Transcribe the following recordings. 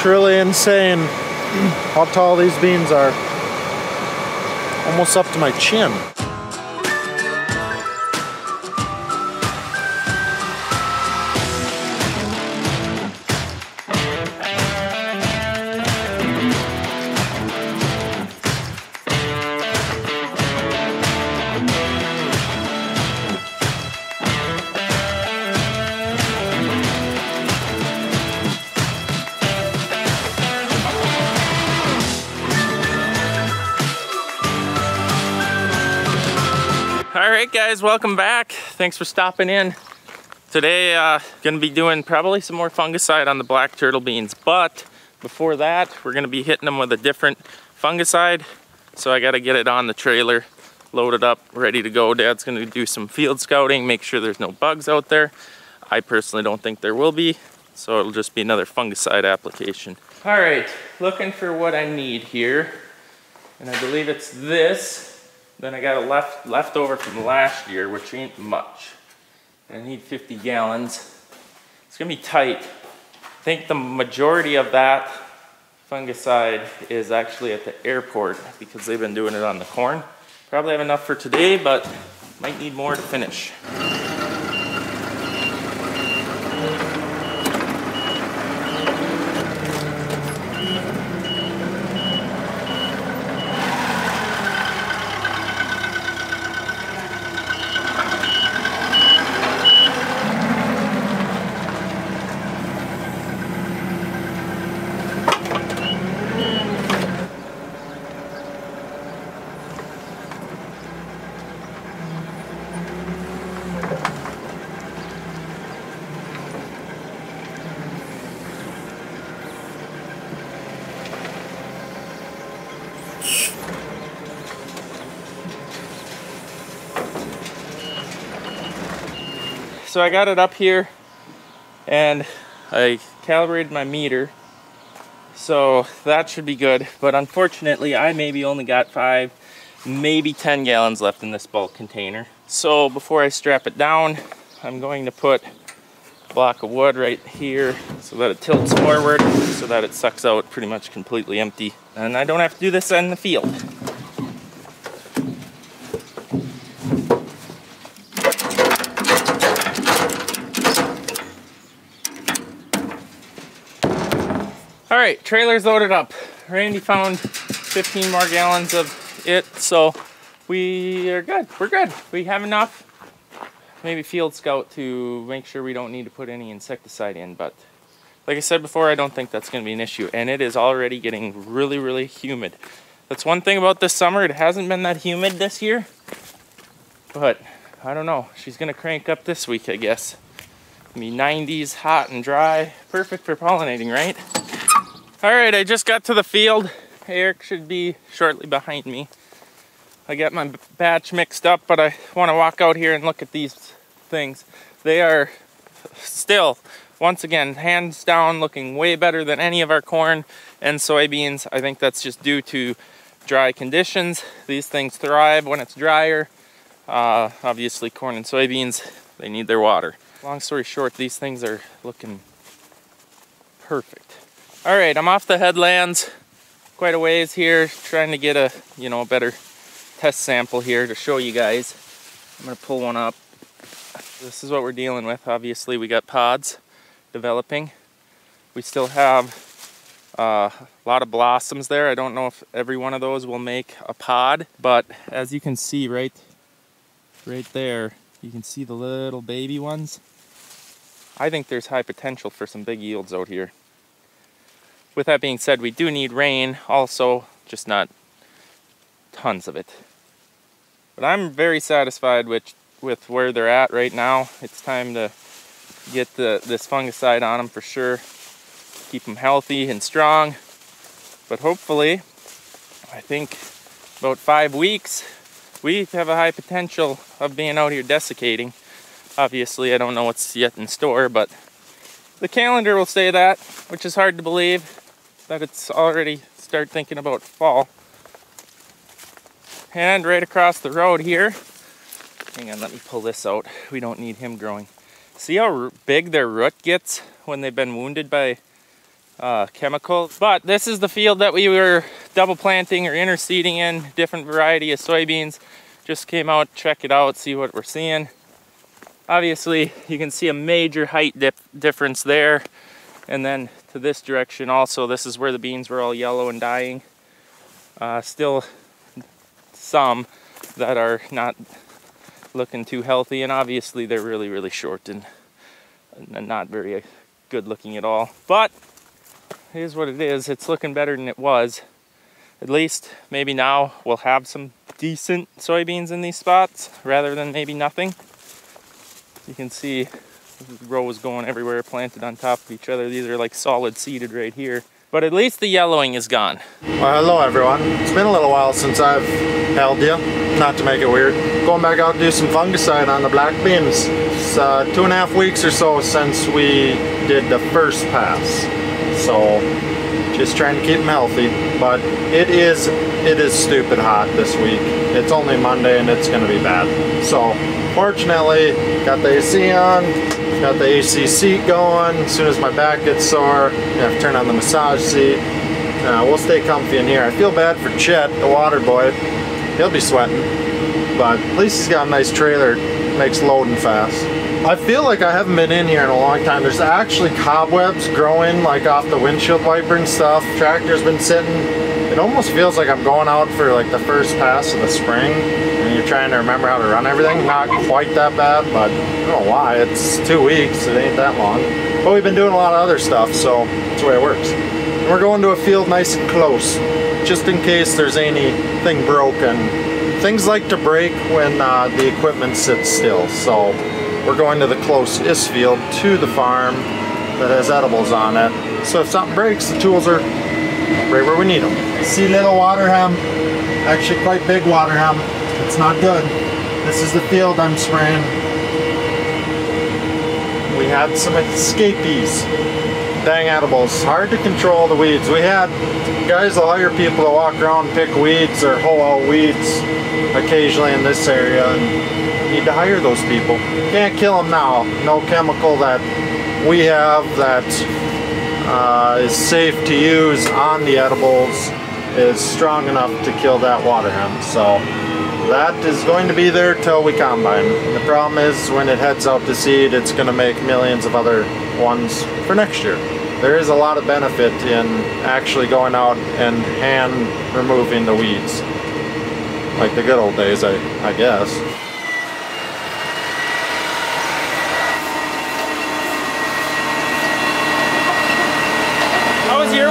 truly insane how tall these beans are. Almost up to my chin. Right, guys, welcome back. Thanks for stopping in. Today, uh, gonna be doing probably some more fungicide on the black turtle beans, but before that, we're gonna be hitting them with a different fungicide. So I gotta get it on the trailer, loaded up, ready to go. Dad's gonna do some field scouting, make sure there's no bugs out there. I personally don't think there will be, so it'll just be another fungicide application. All right, looking for what I need here. And I believe it's this. Then I got a left left over from last year, which ain't much. I need 50 gallons. It's gonna be tight. I think the majority of that fungicide is actually at the airport because they've been doing it on the corn. Probably have enough for today, but might need more to finish. So I got it up here and I calibrated my meter. So that should be good. But unfortunately, I maybe only got five, maybe 10 gallons left in this bulk container. So before I strap it down, I'm going to put a block of wood right here so that it tilts forward so that it sucks out pretty much completely empty. And I don't have to do this in the field. Right, trailer's loaded up. Randy found 15 more gallons of it, so we are good. We're good. We have enough. Maybe field scout to make sure we don't need to put any insecticide in, but like I said before, I don't think that's going to be an issue. And it is already getting really, really humid. That's one thing about this summer. It hasn't been that humid this year, but I don't know. She's going to crank up this week, I guess. Be 90s, hot and dry. Perfect for pollinating, right? All right, I just got to the field. Eric should be shortly behind me. I got my batch mixed up, but I want to walk out here and look at these things. They are still, once again, hands down, looking way better than any of our corn and soybeans. I think that's just due to dry conditions. These things thrive when it's drier. Uh, obviously, corn and soybeans, they need their water. Long story short, these things are looking perfect. All right, I'm off the headlands quite a ways here, trying to get a, you know, a better test sample here to show you guys. I'm gonna pull one up. This is what we're dealing with. Obviously, we got pods developing. We still have uh, a lot of blossoms there. I don't know if every one of those will make a pod, but as you can see right, right there, you can see the little baby ones. I think there's high potential for some big yields out here with that being said, we do need rain also, just not tons of it. But I'm very satisfied with with where they're at right now. It's time to get the this fungicide on them for sure. Keep them healthy and strong. But hopefully, I think about five weeks, we have a high potential of being out here desiccating. Obviously, I don't know what's yet in store, but the calendar will say that, which is hard to believe that it's already start thinking about fall. And right across the road here, hang on, let me pull this out. We don't need him growing. See how big their root gets when they've been wounded by uh. But this is the field that we were double planting or interseeding in, different variety of soybeans. Just came out, check it out, see what we're seeing. Obviously, you can see a major height dip difference there. And then to this direction also, this is where the beans were all yellow and dying. Uh, still some that are not looking too healthy and obviously they're really really short and, and not very good looking at all but here's what it is it's looking better than it was at least maybe now we'll have some decent soybeans in these spots rather than maybe nothing you can see rows going everywhere planted on top of each other these are like solid seeded right here but at least the yellowing is gone. Well, hello everyone. It's been a little while since I've held you, not to make it weird. Going back out to do some fungicide on the black beans. It's uh, two and a half weeks or so since we did the first pass. So, just trying to keep them healthy. But it is, it is stupid hot this week. It's only Monday and it's gonna be bad. So, fortunately, got the AC on, Got the AC seat going. As soon as my back gets sore, I have to turn on the massage seat. Uh, we'll stay comfy in here. I feel bad for Chet, the water boy. He'll be sweating. But at least he's got a nice trailer. Makes loading fast. I feel like I haven't been in here in a long time. There's actually cobwebs growing like off the windshield wiper and stuff. Tractor's been sitting. It almost feels like I'm going out for like the first pass of the spring and you're trying to remember how to run everything. Not quite that bad, but I don't know why. It's two weeks. It ain't that long. But we've been doing a lot of other stuff, so that's the way it works. And we're going to a field nice and close, just in case there's anything broken. Things like to break when uh, the equipment sits still, so we're going to the closest field to the farm that has edibles on it. So if something breaks, the tools are right where we need them. See little water hemp, actually quite big water hemp. It's not good. This is the field I'm spraying. We had some escapees. Dang edibles. Hard to control the weeds. We had guys hire people to walk around and pick weeds or hoe out weeds occasionally in this area and need to hire those people. Can't kill them now. No chemical that we have that uh, is safe to use on the edibles is strong enough to kill that water hemp. So that is going to be there till we combine. The problem is when it heads out to seed, it's going to make millions of other ones for next year. There is a lot of benefit in actually going out and hand removing the weeds. Like the good old days, I, I guess.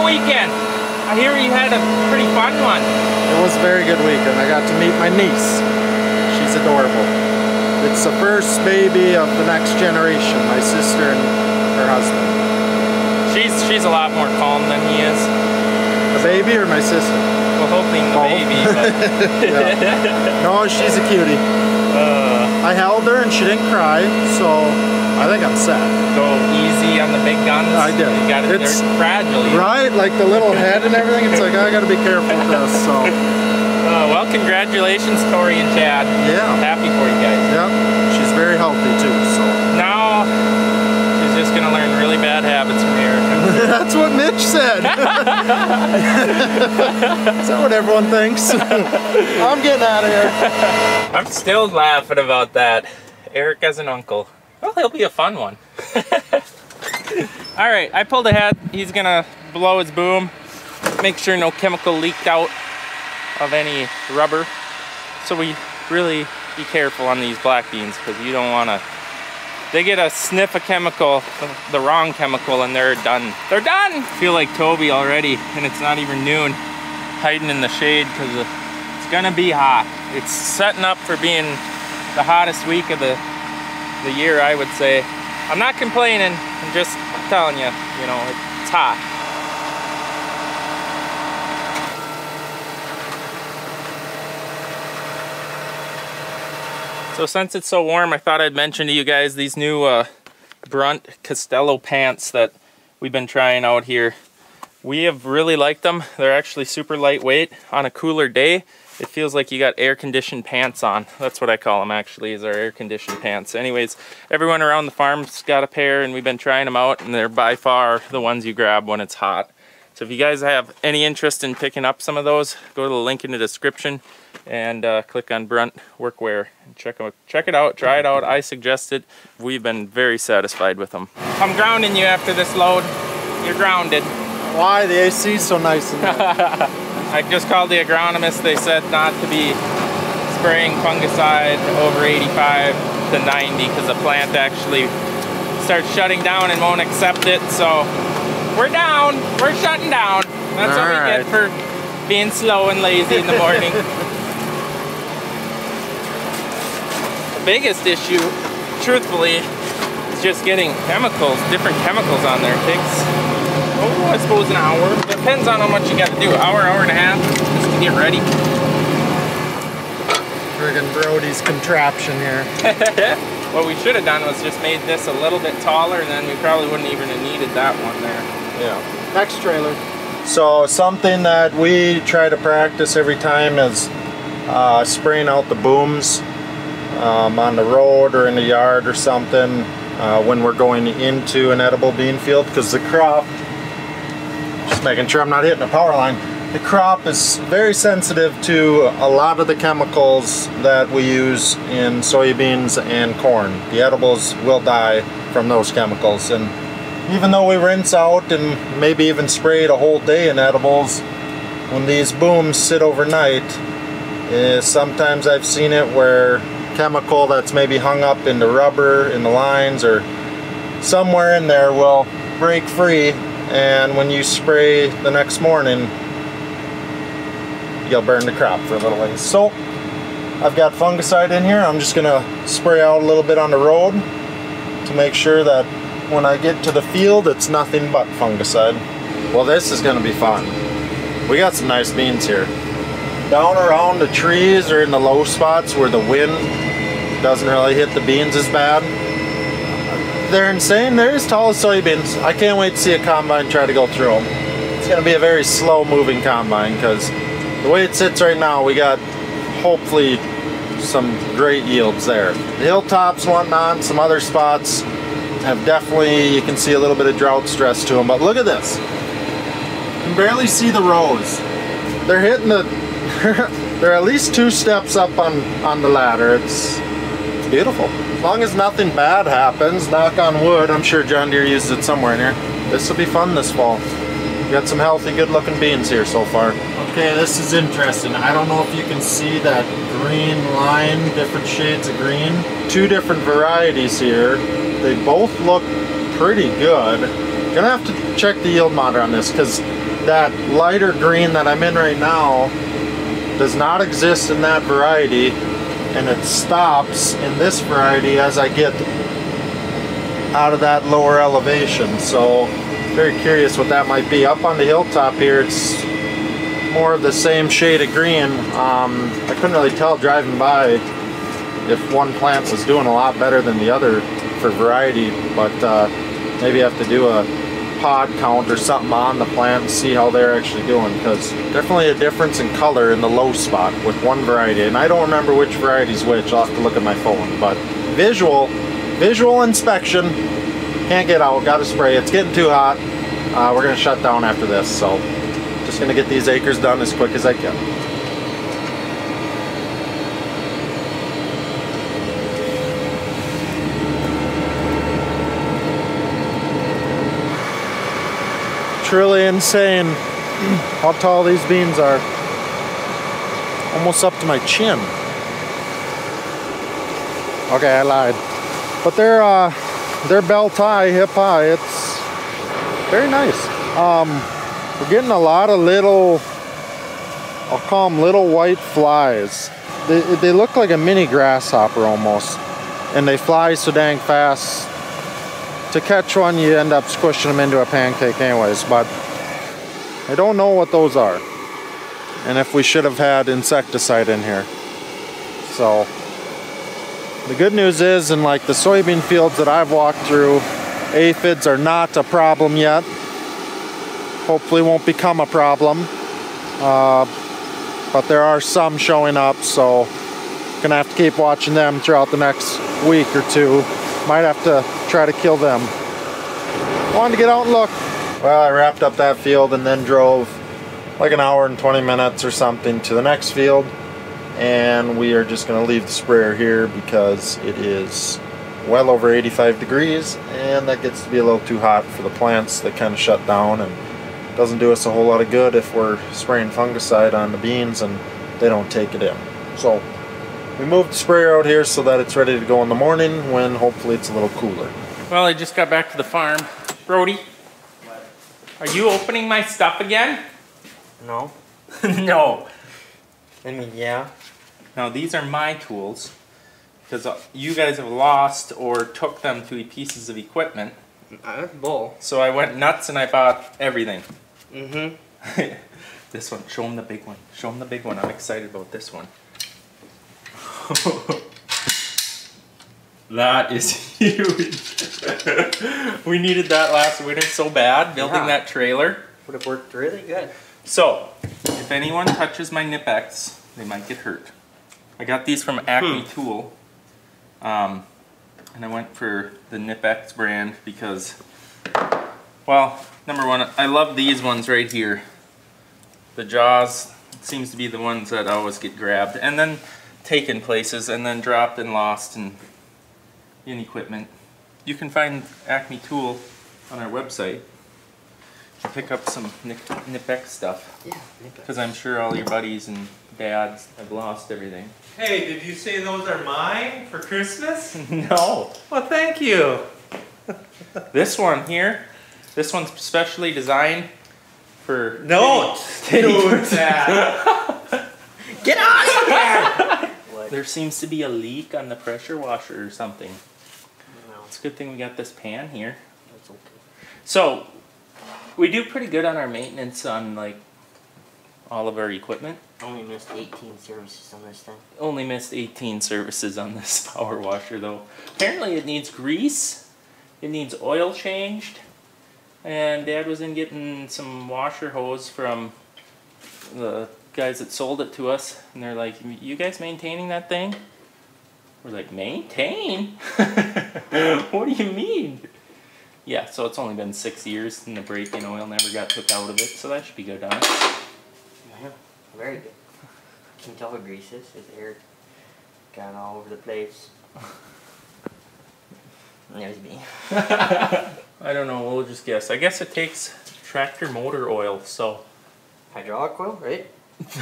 Weekend? I hear you had a pretty fun one. It was a very good weekend. I got to meet my niece. She's adorable. It's the first baby of the next generation, my sister and her husband. She's she's a lot more calm than he is. The baby or my sister? Well, hoping the baby. But, Yeah. No, she's a cutie. uh, I held her and she didn't cry, so I think I'm set. go easy on the big guns. I did. You got it. It's- fragile. Right? Like the little head and everything, it's like I gotta be careful with this, so Uh, well, congratulations, Tori and Chad. yeah. I'm Happy for you guys. Yep. She's very healthy too, so Now she's just gonna learn really bad habits from Erica. that's what Mitch said. Is that what everyone thinks? I'm getting out of here. I'm still laughing about that. Eric as an uncle. Well, he'll be a fun one. All right, I pulled ahead. He's gonna blow his boom, make sure no chemical leaked out of any rubber. So we really be careful on these black beans because you don't wanna, they get a sniff of chemical, the wrong chemical, and they're done. They're done! feel like Toby already, and it's not even noon, hiding in the shade because it's gonna be hot. It's setting up for being the hottest week of the the year, I would say. I'm not complaining. I'm just telling you, you know, it's hot. So since it's so warm, I thought I'd mention to you guys these new uh, Brunt Costello pants that we've been trying out here. We have really liked them. They're actually super lightweight on a cooler day. it feels like you got air conditioned pants on. That's what I call them actually, is our air conditioned pants. Anyways, everyone around the farm's got a pair and we've been trying them out and they're by far the ones you grab when it's hot. So if you guys have any interest in picking up some of those, go to the link in the description and uh, click on Brunt Workwear. Check, out, check it out, try it out. I suggest it. We've been very satisfied with them. I'm grounding you after this load. You're grounded. Why? The AC is so nice in. I just called the agronomist. They said not to be spraying fungicide over 85 to 90 because the plant actually starts shutting down and won't accept it. So we're down. We're shutting down. That's All what we right. get for being slow and lazy in the morning. the biggest issue, truthfully, is just getting chemicals, different chemicals on there. It takes oh, I suppose an hour. Depends on how much you got to do. Hour, hour and a half, just to get ready. Friggin' Brody's contraption here. what we should have done was just made this a little bit taller and then we probably wouldn't even have needed that one there. Yeah. Next trailer. So something that we try to practice every time is uh, spraying out the booms um, on the road or in the yard or something uh, when we're going into an edible bean field because the crop just making sure I'm not hitting a power line. The crop is very sensitive to a lot of the chemicals that we use in soybeans and corn. The edibles will die from those chemicals and even though we rinse out and maybe even sprayed a whole day in edibles, when these booms sit overnight, eh, sometimes I've seen it where chemical that's maybe hung up in the rubber, in the lines, or somewhere in there will break free and when you spray the next morning you'll burn the crop for a little ways. So I've got fungicide in here. I'm just gonna spray out a little bit on the road to make sure that when I get to the field it's nothing but fungicide. Well this is gonna be fun. We got some nice beans here. Down around the trees or in the low spots where the wind doesn't really hit the beans as bad they're insane. They're as tall as soybeans. I can't wait to see a combine try to go through them. It's going to be a very slow moving combine because the way it sits right now, we got hopefully some great yields there. The hilltops whatnot, some other spots have definitely, you can see a little bit of drought stress to them. But look at this. You can barely see the rows. They're hitting the, they're at least two steps up on, on the ladder. It's beautiful. As long as nothing bad happens, knock on wood, I'm sure John Deere uses it somewhere in here. This will be fun this fall. We got some healthy, good looking beans here so far. Okay, this is interesting. I don't know if you can see that green line, different shades of green. Two different varieties here. They both look pretty good. Gonna have to check the yield monitor on this because that lighter green that I'm in right now does not exist in that variety and it stops in this variety as I get out of that lower elevation. So very curious what that might be. Up on the hilltop here it's more of the same shade of green. Um, I couldn't really tell driving by if one plant was doing a lot better than the other for variety but uh, maybe I have to do a pod count or something on the plant and see how they're actually doing because definitely a difference in color in the low spot with one variety. And I don't remember which variety is which. I'll have to look at my phone. But visual visual inspection. Can't get out. Gotta spray. It's getting too hot. Uh, we're gonna shut down after this. So just gonna get these acres done as quick as I can truly insane how tall these beans are. Almost up to my chin. Okay, I lied. But they're uh, they're belt high, hip high. It's very nice. Um, we're getting a lot of little, I'll call them little white flies. They, they look like a mini grasshopper almost. And they fly so dang fast to catch one, you end up squishing them into a pancake anyways, but I don't know what those are. And if we should have had insecticide in here. So, the good news is, in like the soybean fields that I've walked through, aphids are not a problem yet. Hopefully won't become a problem. Uh, but there are some showing up, so gonna have to keep watching them throughout the next week or two. Might have to try to kill them. Wanted to get out and look. Well, I wrapped up that field and then drove like an hour and 20 minutes or something to the next field. And we are just gonna leave the sprayer here because it is well over 85 degrees and that gets to be a little too hot for the plants. They kind of shut down and doesn't do us a whole lot of good if we're spraying fungicide on the beans and they don't take it in. So we moved the sprayer out here so that it's ready to go in the morning when hopefully it's a little cooler. Well, I just got back to the farm. Brody, are you opening my stuff again? No. no. I mean, yeah. Now these are my tools because you guys have lost or took them to pieces of equipment. I have bull. So I went nuts and I bought everything. Mm-hmm. this one, show them the big one. Show them the big one. I'm excited about this one. that is huge. we needed that last winter so bad, building Yeah. that trailer. Would have worked really good. So, if anyone touches my Knipex, they might get hurt. I got these from Acme Tool. Um, and I went for the Knipex brand because, well, number one, I love these ones right here. The jaws seems to be the ones that always get grabbed and then taken places and then dropped and lost in, in equipment. You can find Acme Tool on our website. To pick up some Nip- Knipex stuff. Yeah. Because I'm sure all your buddies and dads have lost everything. Hey, did you say those are mine for Christmas? no. Well, thank you. This one here, this one's specially designed for. No, kitty- do kitty- that. Get out What? There seems to be a leak on the pressure washer or something. No, It's a good thing we got this pan here. that's okay. So, we do pretty good on our maintenance on like all of our equipment. Only missed 18 services on this thing. Only missed 18 services on this power washer though. Apparently it needs grease, it needs oil changed, and dad was in getting some washer hose from the guys that sold it to us and they're like, you guys maintaining that thing? We're like, maintain? what do you mean? Yeah, so it's only been six years and the braking oil never got took out of it, so that should be good on it. Yeah, very good. Can tell what grease is. His air got all over the place. And there's me. I don't know, we'll just guess. I guess it takes tractor motor oil, so Hydraulic oil, right?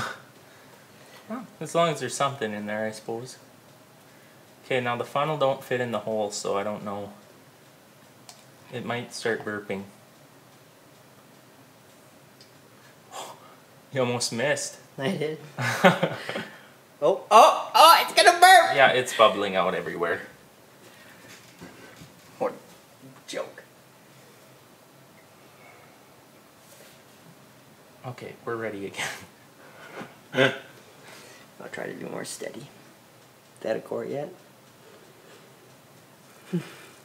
well, as long as there's something in there, I suppose. Okay, now the funnel don't fit in the hole, so I don't know. It might start burping. You almost missed. I did. Oh, oh, oh, it's gonna burp! yeah, it's bubbling out everywhere. What joke. Okay, we're ready again. I'll try to do more steady. Is that a core yet?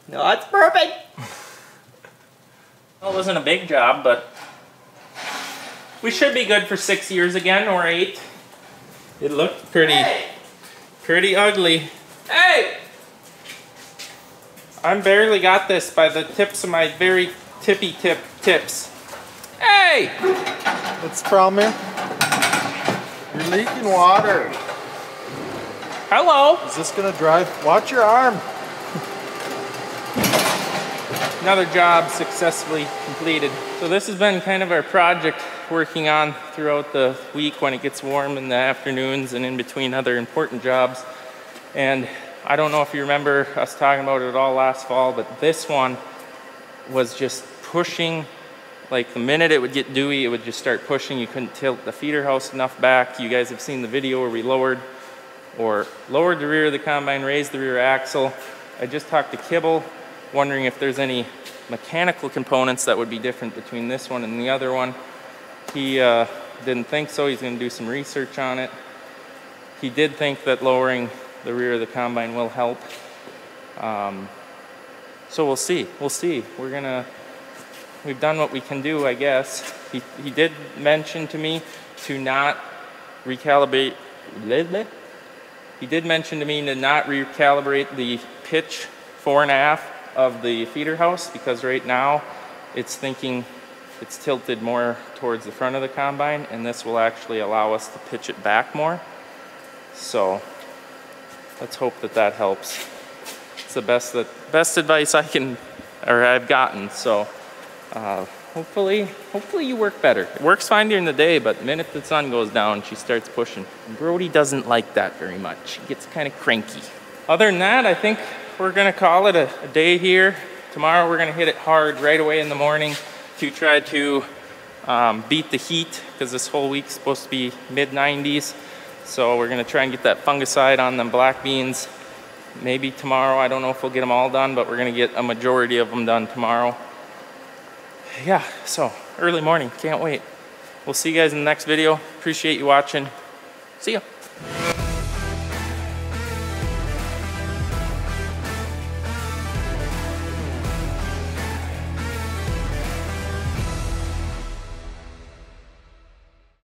no, it's perfect! Well, it wasn't a big job, but we should be good for six years again or eight. It looked pretty, pretty ugly. Hey! I'm barely got this by the tips of my very tippy tip tips. Hey! What's the problem here? You're leaking water. Hello! Is this gonna drive? Watch your arm. Another job successfully completed. So this has been kind of our project working on throughout the week when it gets warm in the afternoons and in between other important jobs. And I don't know if you remember us talking about it all last fall, but this one was just pushing. Like the minute it would get dewy, it would just start pushing. You couldn't tilt the feeder house enough back. You guys have seen the video where we lowered or lowered the rear of the combine, raised the rear axle. I just talked to Kibble, wondering if there's any mechanical components that would be different between this one and the other one. He uh, didn't think so. He's going to do some research on it. He did think that lowering the rear of the combine will help. Um, so we'll see. We'll see. We're gonna. We've done what we can do, I guess. He he did mention to me to not recalibrate. He did mention to me to not recalibrate the pitch four and a half of the feeder house because right now it's thinking it's tilted more towards the front of the combine and this will actually allow us to pitch it back more. So let's hope that that helps. It's the best that best advice I can or I've gotten. So uh, hopefully, hopefully you work better. It works fine during the day, but the minute the sun goes down, she starts pushing. Brody doesn't like that very much. He gets kind of cranky. Other than that, I think we're gonna call it a, a day here. Tomorrow we're gonna hit it hard right away in the morning to try to um, beat the heat because this whole week's supposed to be mid 90s. So we're gonna try and get that fungicide on them black beans. Maybe tomorrow, I don't know if we'll get them all done, but we're gonna get a majority of them done tomorrow. Yeah, so early morning, can't wait. We'll see you guys in the next video. Appreciate you watching. See ya.